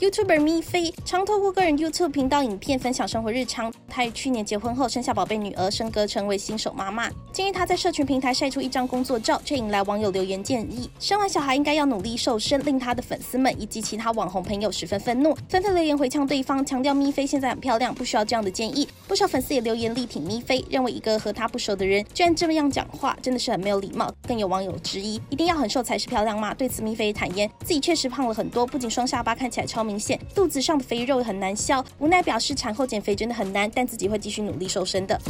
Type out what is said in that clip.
YouTuber 咪菲常透过个人 YouTube 频道影片分享生活日常。她于去年结婚后生下宝贝女儿，升格成为新手妈妈。近日，她在社群平台晒出一张工作照，却引来网友留言建议：生完小孩应该要努力瘦身，令她的粉丝们以及其他网红朋友十分愤怒，纷纷留言回呛对方，强调咪菲现在很漂亮，不需要这样的建议。不少粉丝也留言力挺咪菲，认为一个和她不熟的人居然这么样讲话，真的是很没有礼貌。更有网友质疑：一定要很瘦才是漂亮吗？对此，咪菲坦言自己确实胖了很多，不仅双下巴看起来超明显，肚子上的肥肉很难消。无奈表示产后减肥真的很难，但自己会继续努力瘦身的。